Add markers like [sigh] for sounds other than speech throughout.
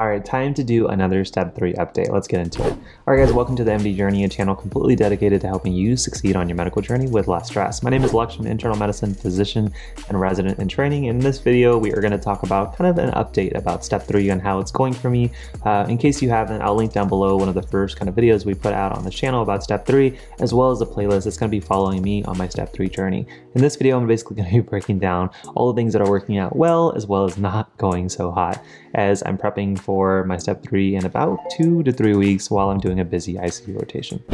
All right, time to do another step three update. Let's get into it. All right, guys, welcome to the MD Journey, a channel completely dedicated to helping you succeed on your medical journey with less stress. My name is Lakshman, internal medicine physician and resident in training. In this video, we are going to talk about kind of an update about step three and how it's going for me. Uh, in case you haven't, I'll link down below one of the first kind of videos we put out on the channel about step three, as well as a playlist that's going to be following me on my step three journey. In this video, I'm basically [laughs] going to be breaking down all the things that are working out well, as well as not going so hot, as I'm prepping for my step three in about two to three weeks while I'm doing a busy ICU rotation.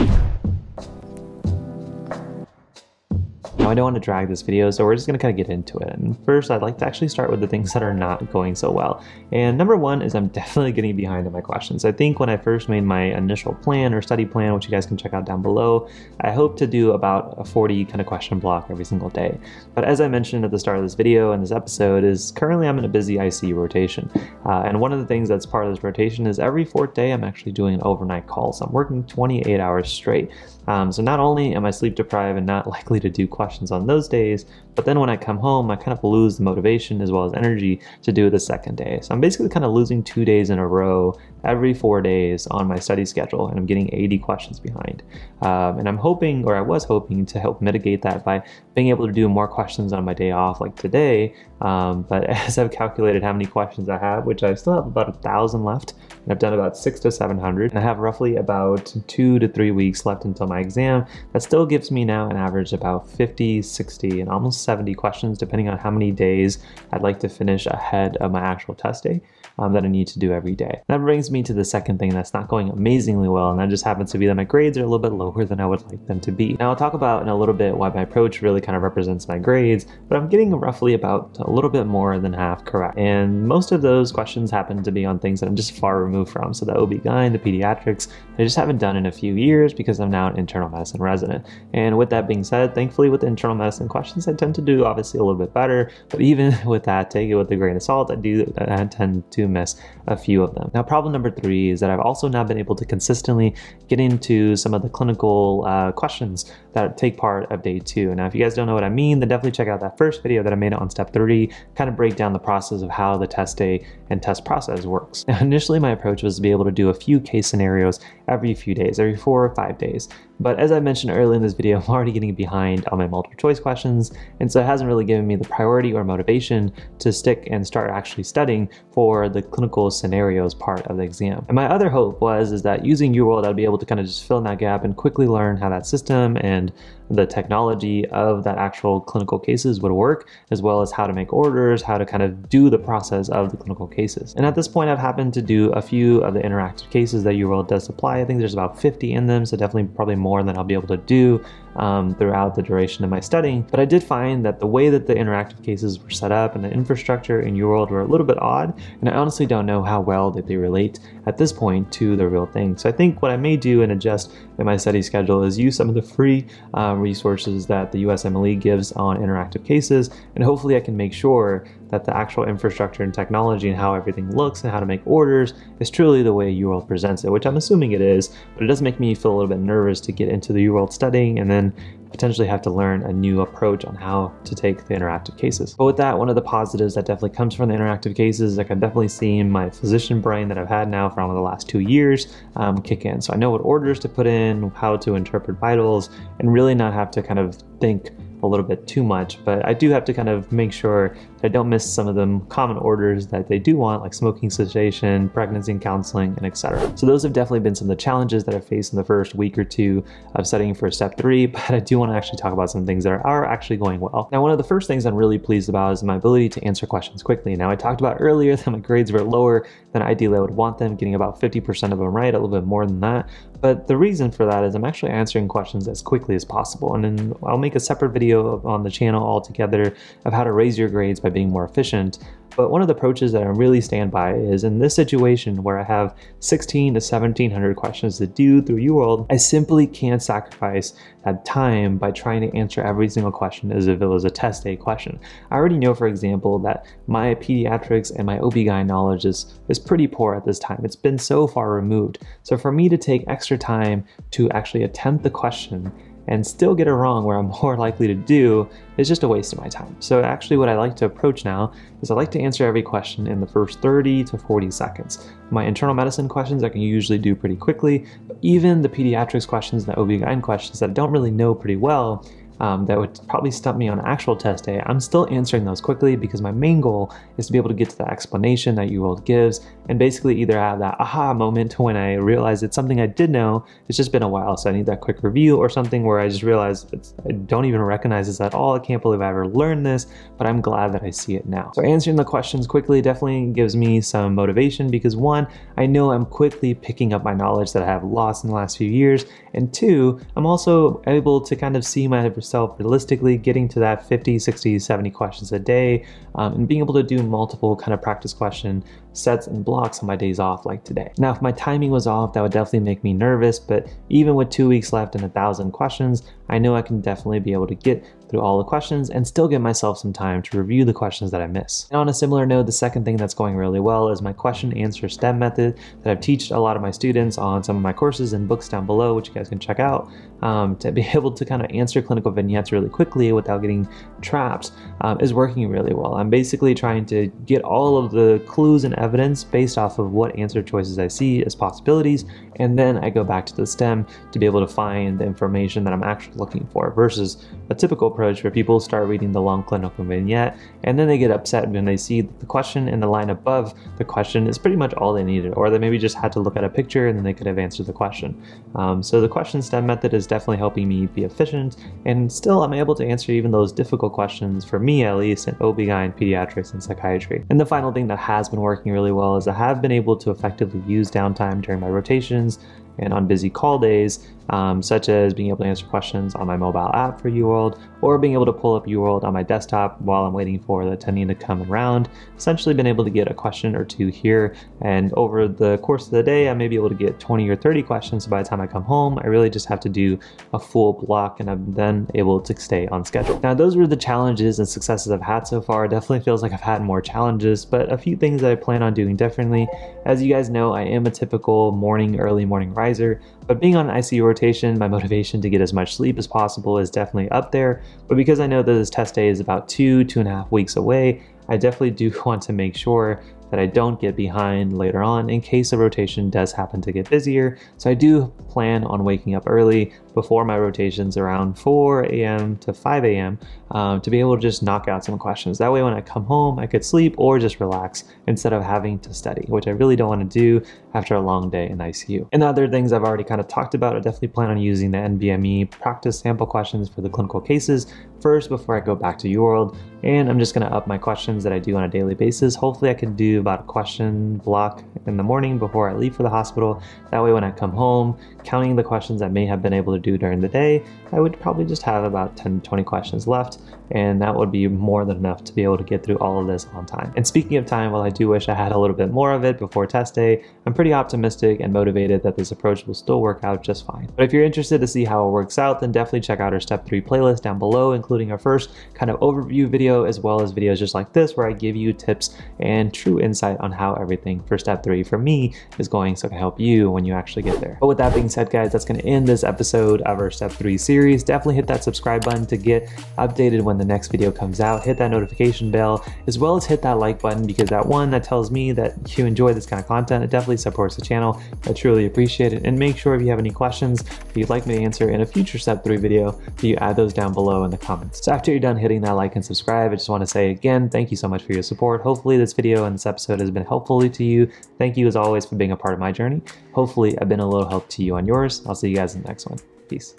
I don't want to drag this video, so we're just going to kind of get into it. And first, I'd like to actually start with the things that are not going so well. And number one is I'm [laughs] definitely getting behind on my questions. I think when I first made my initial plan or study plan, which you guys can check out down below, I hope to do about a 40 kind of question block every single day. But as I mentioned at the start of this video and this episode is currently I'm in a busy ICU rotation. Uh, and one of the things that's part of this rotation is every fourth day I'm actually doing an overnight call. So I'm working 28 hours straight. Um, so not only am I sleep deprived and not [laughs] likely to do questions on those days, but then when I come home, I kind of lose the motivation as well as energy to do the second day. So I'm basically kind of losing two days in a row every four days on my study schedule, and I'm getting 80 questions behind. Um, and I'm hoping, or I was hoping, to help mitigate that by being able to do more questions on my day off, like today. Um, but [laughs] as I've calculated how many questions I have, which I still have about a thousand left, and I've done about six to 700, and I have roughly about two to three weeks left until my exam. That still gives me now an average about 50, 60, and almost 70 questions, depending on how many days I'd like to finish ahead of my actual test day um, that I need to do every day. That brings me to the second thing that's not going amazingly well, and that just happens to be that my grades are a little bit lower than I would like them to be. Now I'll talk about in a little bit why my approach really kind of represents my grades, but I'm getting roughly about a little bit more than half correct. And most of those questions happen to be on things that I'm just far removed from. So the OB-GYN, the pediatrics, I just haven't done in a few years because I'm now an internal medicine resident. And with that being said, thankfully with internal medicine questions, I tend to do obviously a little bit better, but even [laughs] with that, take it with a grain of salt, I do I tend to miss a few of them. Now problem number three is that I've also not been able to consistently get into some of the clinical uh, questions that take part of day two. Now if you guys don't know what I mean, then definitely check out that first video that I made on step three, kind of break down the process of how the test day and test process works. Now [laughs] initially my approach was to be able to do a few case scenarios every few days, every four or five days. But as I mentioned earlier in this video, I'm already getting behind on my multiple choice questions, and so it hasn't really given me the priority or motivation to stick and start actually studying for the clinical scenarios part of the exam. And my other hope was is that using UWorld, I'd be able to kind of just fill in that gap and quickly learn how that system and the technology of that actual clinical cases would work, as well as how to make orders, how to kind of do the process of the clinical cases. And at this point, I've happened to do a few of the interactive cases that UWorld does supply. I think there's about 50 in them, so definitely probably more than I'll be able to do um, throughout the duration of my studying. But I did find that the way that the interactive cases were set up and the infrastructure in UWorld were a little bit odd, and I honestly don't know how well that they relate at this point to the real thing. So I think what I may do and adjust in my study schedule is use some of the free uh, resources that the USMLE gives on interactive cases, and hopefully I can make sure that the actual infrastructure and technology and how everything looks and how to make orders is truly the way UWorld presents it, which I'm assuming it is, but it does make me feel a little bit nervous to get into the UWorld studying and then potentially have to learn a new approach on how to take the interactive cases. But with that, one of the positives that definitely comes from the interactive cases, like I can definitely see my physician brain that I've had now for almost the last two years um, kick in. So I know what orders to put in, how to interpret vitals, and really not have to kind of think a little bit too much, but I do have to kind of make sure I don't miss some of the common orders that they do want, like smoking cessation, pregnancy and counseling, and etc. So those have definitely been some of the challenges that I've faced in the first week or two of studying for step three, [laughs] but I do want to actually talk about some things that are, are actually going well. Now, one of the first things I'm really pleased about is my ability to answer questions quickly. Now, I talked about earlier [laughs] that my grades were lower than ideally I would want them, getting about 50% of them right, a little bit more than that. But the reason for that is I'm actually answering questions as quickly as possible. And then I'll make a separate video on the channel altogether of how to raise your grades by being more efficient. But one of the approaches that I really stand by is in this situation where I have 16 to 1700 questions to do through UWorld, I simply can't sacrifice that time by trying to answer every single question as if it was a test day question. I already know, for example, that my pediatrics and my OB-GYN knowledge is, is pretty poor at this time. It's been so far removed. So for me to take extra time to actually attempt the question and still get it wrong where I'm [laughs] more likely to do is just a waste of my time. So actually what I like to approach now is I like to answer every question in the first 30 to 40 seconds. My internal medicine questions I can usually do pretty quickly, but even the pediatrics questions, and the OB-GYN questions that I don't really know pretty well, um, that would probably stump me on actual test day, I'm still answering those quickly because my main goal is to be able to get to the explanation that UWorld gives and basically either have that aha moment when I realize it's something I did know, it's just been a while, so I need that quick review, or something where I just realize I don't even recognize this at all. I can't believe I ever learned this, but I'm glad that I see it now. So answering the questions quickly definitely gives me some motivation because one, I know I'm quickly picking up my knowledge that I have lost in the last few years, and two, I'm also able to kind of see my realistically, getting to that 50, 60, 70 questions a day, um, and being able to do multiple kind of practice question sets and blocks on my days off like today. Now, if my timing was off, that would definitely make me nervous, but even with two weeks left and a thousand questions, I know I can definitely be able to get through all the questions and still give myself some time to review the questions that I miss. And on a similar note, the second thing that's going really well is my question answer STEM method that I've taught a lot of my students on some of my courses and books down below, which you guys can check out um, to be [laughs] able to kind of answer clinical vignettes really quickly without getting trapped um, is working really well. I'm basically trying to get all of the clues and evidence based off of what answer choices I see as possibilities, and then I go back to the STEM to be able to find the information that I'm actually looking for versus a typical approach where people start reading the long clinical vignette and then they get upset when they see the question in the line above the question is pretty much all they needed, or they maybe just had to look at a picture and then they could have answered the question. Um, so the question STEM method is definitely helping me be efficient, and still I'm able to answer even those difficult questions, for me at least, in OB-GYN, pediatrics, and psychiatry. And the final thing that has been working really well is I have been able to effectively use downtime during my rotations and on busy call days um, such as being able to answer questions on my mobile app for UWorld or being able to pull up UWorld on my desktop while I'm waiting for the attending to come around. Essentially been able to get a question or two here and over the course of the day I may be able to get 20 or 30 questions so by the time I come home I really just have to do a full block and I'm then able to stay on schedule. Now those were the challenges and successes I've had so far. It definitely feels like I've had more challenges but a few things that I plan on doing differently. As you guys know I am a typical morning early morning riser but being on ICU rotation, my motivation to get as much sleep as possible is definitely up there. But because I know that this test day is about two, two and a half weeks away, I definitely do [laughs] want to make sure that I don't get behind later on in case the rotation does happen to get busier. So I do plan on waking up early before my rotations around 4 a.m. to 5 a.m. Um, to be able to just knock out some questions. That way when I come home, I could sleep or just relax instead of having to study, which I really don't want to do after a long day in ICU. And the other things I've already kind of talked about, I definitely plan on using the NBME practice sample questions for the clinical cases first before I go back to UWorld. And I'm just going to up my questions that I do on a daily basis. Hopefully I can do about a question block in the morning before I leave for the hospital. That way when I come home, counting the questions I may have been able to do during the day, I would probably just have about 10 to 20 questions left, and that would be more than enough to be able to get through all of this on time. And speaking of time, while I do wish I had a little bit more of it before test day, I'm pretty optimistic and motivated that this approach will still work out just fine. But if you're interested to see how it works out, then definitely check out our step three playlist down below, including our first kind of overview video, as well as videos just like this, where I give you tips and true insight on how everything for step three for me is going so I can help you when you actually get there. But with that being said, guys, that's going to end this episode of our Step 3 series. Definitely hit that subscribe button to get updated when the next video comes out. Hit that notification bell, as well as hit that like button because that one, that tells me that you enjoy this kind of content. It definitely supports the channel. I truly appreciate it. And make sure if you have any questions that you'd like me to answer in a future Step 3 video, that you add those down below in the comments. So after you're done hitting that like and subscribe, I just want to say again, thank you so much for your support. Hopefully this video and this episode has been helpful to you. Thank you as always for being a part of my journey. Hopefully I've been a little help to you on yours. I'll see you guys in the next one. Peace.